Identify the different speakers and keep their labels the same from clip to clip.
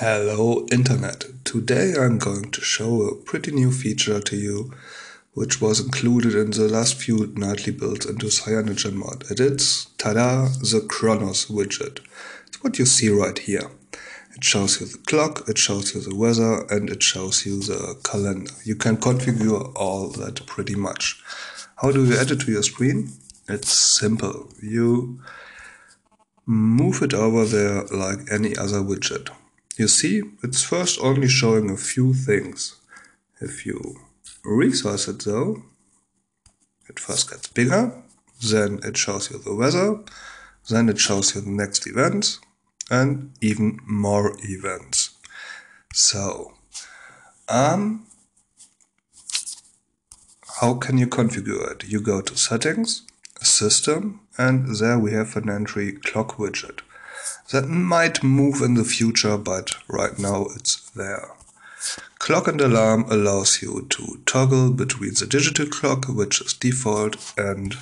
Speaker 1: Hello Internet. Today I'm going to show a pretty new feature to you which was included in the last few nightly builds into CyanogenMod. It is, tada, the Chronus widget. It's what you see right here. It shows you the clock, it shows you the weather, and it shows you the calendar. You can configure all that pretty much. How do you add it to your screen? It's simple. You move it over there like any other widget. You see, it's first only showing a few things. If you resize it though, it first gets bigger, then it shows you the weather, then it shows you the next event, and even more events. So, um, how can you configure it? You go to settings, system, and there we have an entry clock widget. That might move in the future, but right now it's there. Clock and alarm allows you to toggle between the digital clock, which is default, and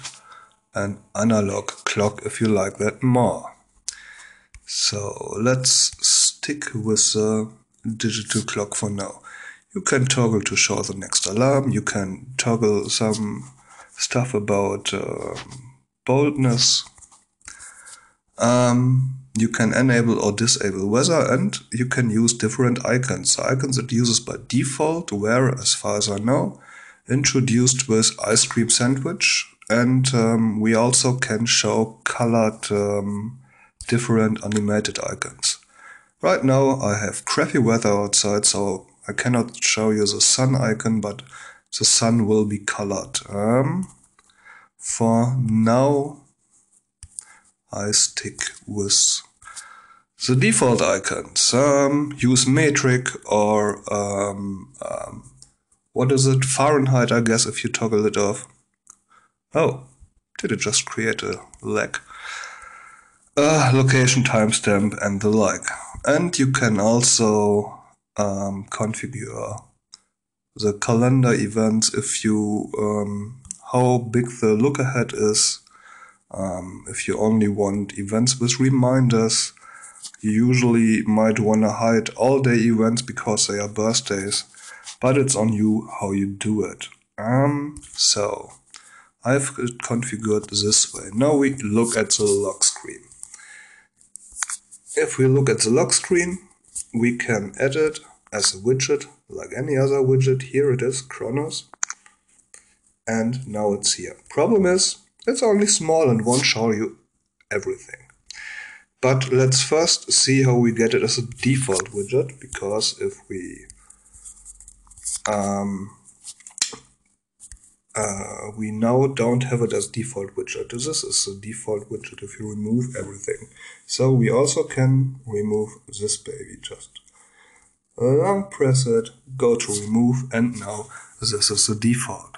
Speaker 1: an analog clock if you like that more. So let's stick with the digital clock for now. You can toggle to show the next alarm, you can toggle some stuff about uh, boldness. Um, you can enable or disable weather and you can use different icons. The icons it uses by default were, as far as I know, introduced with ice cream sandwich and um, we also can show colored um, different animated icons. Right now I have crappy weather outside so I cannot show you the sun icon but the sun will be colored. Um, for now I stick with the default icons. Um, use metric or um, um, what is it? Fahrenheit, I guess, if you toggle it off. Oh, did it just create a lag? Uh, location timestamp and the like. And you can also um, configure the calendar events if you um, how big the look ahead is. Um, if you only want events with reminders, you usually might want to hide all day events because they are birthdays, but it's on you how you do it. Um, so I've configured this way. Now we look at the lock screen. If we look at the lock screen, we can add it as a widget like any other widget. Here it is, Chronus and now it's here. Problem is, it's only small and won't show you everything. But let's first see how we get it as a default widget, because if we um, uh, we now don't have it as default widget. This is the default widget if you remove everything. So we also can remove this baby just long press it, go to remove, and now this is the default.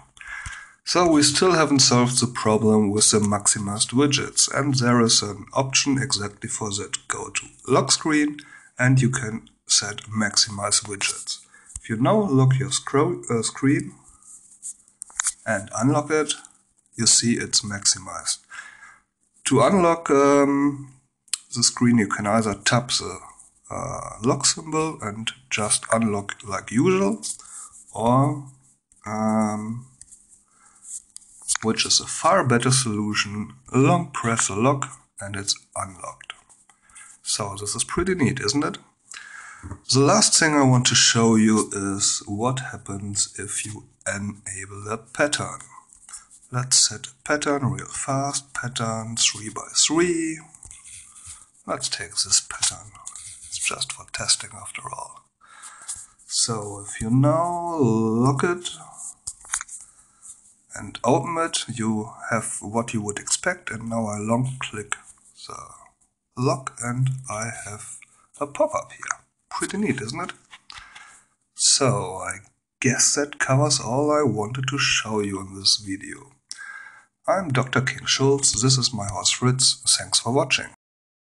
Speaker 1: So we still haven't solved the problem with the maximized widgets and there is an option exactly for that. Go to lock screen and you can set maximize widgets. If you now lock your scroll, uh, screen and unlock it, you see it's maximized. To unlock um, the screen you can either tap the uh, lock symbol and just unlock like usual or um, which is a far better solution. Long press a lock and it's unlocked. So this is pretty neat, isn't it? The last thing I want to show you is what happens if you enable a pattern. Let's set a pattern real fast, pattern 3 by 3 Let's take this pattern, it's just for testing after all. So if you now lock it and open it, you have what you would expect. And now I long click the lock and I have a pop-up here. Pretty neat, isn't it? So I guess that covers all I wanted to show you in this video. I'm Dr. King Schulz, this is my horse Fritz, thanks for watching.